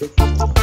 Música